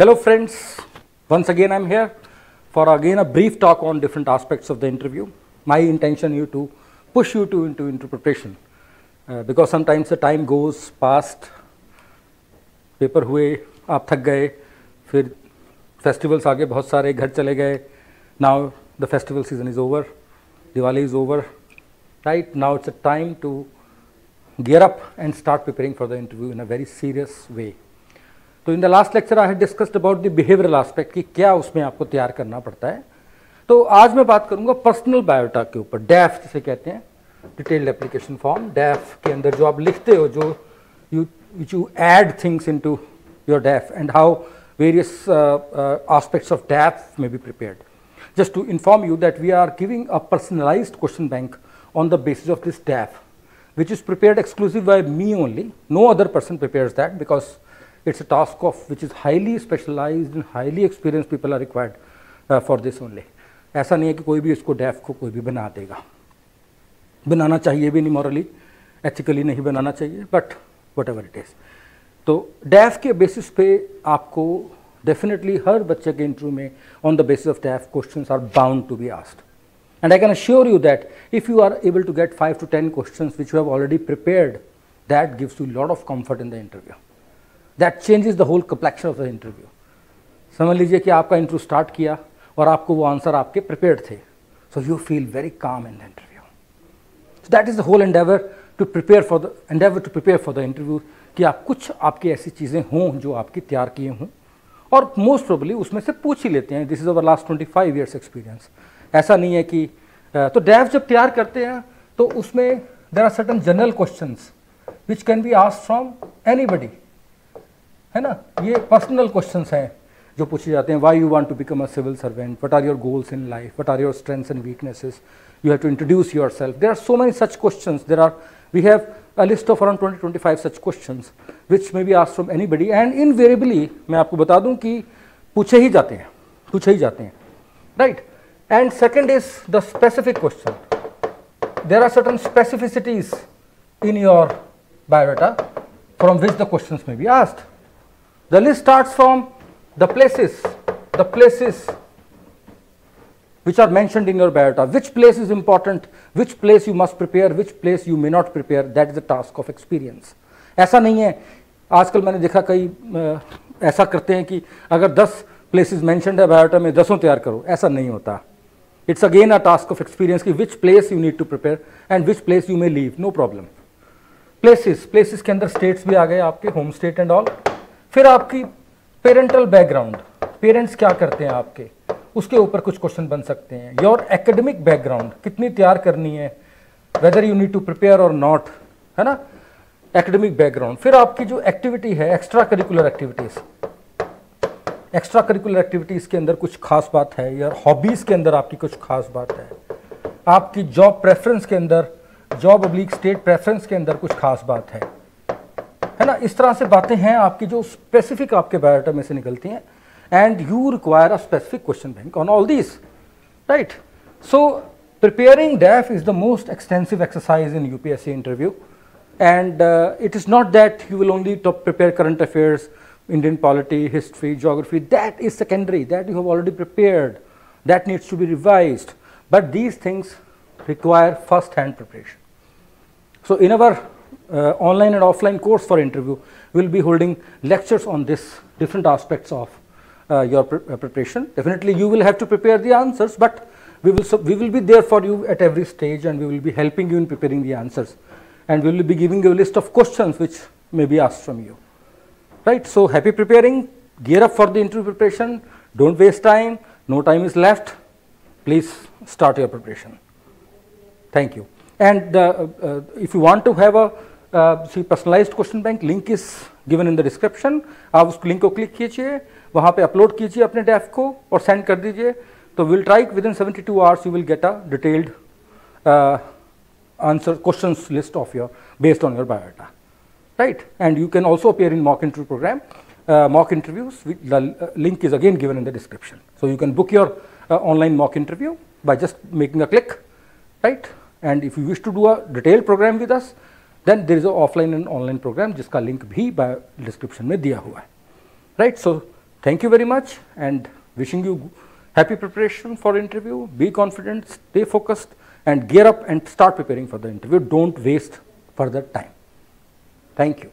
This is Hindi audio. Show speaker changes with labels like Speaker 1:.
Speaker 1: Hello friends, once again I'm here for again a brief talk on different aspects of the interview. My intention is to push you to into interpretation uh, because sometimes the time goes past, paper हुए आप थक गए फिर फेस्टिवल्स आगे बहुत सारे घर चले गए now the festival season is over Diwali is over right now it's a time to gear up and start preparing for the interview in a very serious way. तो in the last lecture I discussed about the behavioural aspect कि क्या उसमें आपको तैयार करना पड़ता है। तो आज मैं बात करूँगा पर्सनल बायोटा के ऊपर डैफ जिसे कहते हैं डिटेल्ड एप्लीकेशन फॉर्म डैफ के अंदर जो आप लिखते हो, जो you which you add things into your DAF and how various aspects of DAF may be prepare just to inform you that we are giving a personalise question bank on the basis of this DAF which is prepared exclusive by me only no other person prepare that because it's a task of which is highly specialized and highly experienced people are required uh, for this only. ऐसा नहीं है कि कोई भी इसको डैफ को कोई भी बना देगा बनाना चाहिए भी नहीं मॉरली एथिकली नहीं बनाना चाहिए but whatever it is तो डैफ के बेसिस पे आपको डेफिनेटली हर बच्चे के इंटरव्यू में on the basis of DAF questions are bound to be asked and I can assure you that if you are able to get five to ten questions which you have already prepared that gives you lot of comfort in the interview That changes the whole complexion of the interview समझ लीजिए कि आपका इंटरव्यू स्टार्ट किया और आपको वो आंसर आपके प्रिपेयर्ड थे। सो you feel very calm in the interview so that is the whole endeavour to prepare for the endeavour to prepare for the interview कि आप कुछ आपकी ऐसी चीज़ें हों जो आपकी तैयार किए हों। और मोस्ट प्रोबली उसमें से पूछ ही लेते हैं। This is our last twenty five years experience ऐसा नहीं है कि तो डैव जब तैयार करते हैं तो उसमें there are certain general question which can be ask from any है ना? ये पर्सनल क्वेश्चन हैं जो पूछे जाते हैं why you want to become a civil servant what are your goals in life what are your strengths and weaknesses you have to introduce yourself there are so many such question there are we have a list of around twenty twenty five such question which may be asked from anybody and invariably मैं आपको बता दूँ कि पूछे ही जाते हैं, पूछे ही जाते हैं right and second is the specific question there are certain specificities in your biodata from which the question may be asked the list starts from the places the places which are mentioned in your biodata. Which place is important, which place you must prepare, which place you may not prepare, that is the task of experience. ऐसा नहीं है आजकल मैंने देखा कई ऐसा करते हैं कि अगर 10 प्लेसेस मेंशनड है बायोटा में दसों तैयार करो ऐसा नहीं होता it's again a task of experience कि which place you need to prepare and which place you may leave no problem places places के अंदर स्टेट्स भी आ गए आपके होम स्टेट एंड ऑल फिर आपकी पेरेंटल बैकग्राउंड पेरेंट्स क्या करते हैं आपके? उसके ऊपर कुछ क्वेश्चन बन सकते हैं। योर एकेडमिक बैकग्राउंड कितनी तैयार करनी है? Whether you need to prepare और नॉट है ना? एकेडमिक बैकग्राउंड फिर आपकी जो एक्टिविटी है extra curricular activities extracurricular activities के अंदर कुछ खास बात है या हॉबीज़ के अंदर आपकी कुछ खास बात है। आपकी जॉब प्रेफरेंस के अंदर जॉब अब्लिक स्टेट प्रेफरेंस के अंदर कुछ खास बात है। ना इस तरह से बातें हैं आपकी जो स्पेसिफिक आपके बायोडाटा में से निकलती हैं and you require a specific question bank on all this right so preparing DAF is the most extensive exercise in UPSC interview and it is not that you will only top prepare current affairs Indian polity history geography that is secondary that you have already prepared that needs to be revise but these things require first hand preparation so in our uh, online and offline course for interview, we will be holding lectures on this different aspects of uh, your pre uh, preparation. Definitely you will have to prepare the answers, but we will, we will be there for you at every stage and we will be helping you in preparing the answers. And we will be giving you a list of questions which may be asked from you. Right. So, happy preparing, gear up for the interview preparation, do not waste time, no time is left, please start your preparation. Thank you. And uh, uh, if you want to have a uh, see personalized question bank link is given in the description आप उस लिंक को क्लिक कीजिए वहाँ पे अपलोड कीजिए अपने डेफ को और सेंड कर दीजिए तो will try within seventy two hours you will get a detailed answer question list of your based on your biodata right and you can also appear in mock interview program uh, mock interviews the uh, link is again given in the description so you can book your uh, online mock interview by just making a click right and if you wish to do a detailed program with us then there is a offline and online program जिसका link भी by description में दिया हुआ है right so Thank you very much and wishing you happy preparation for interview. Be confident, stay focused and gear up and start preparing for the interview. Don't waste further time. Thank you.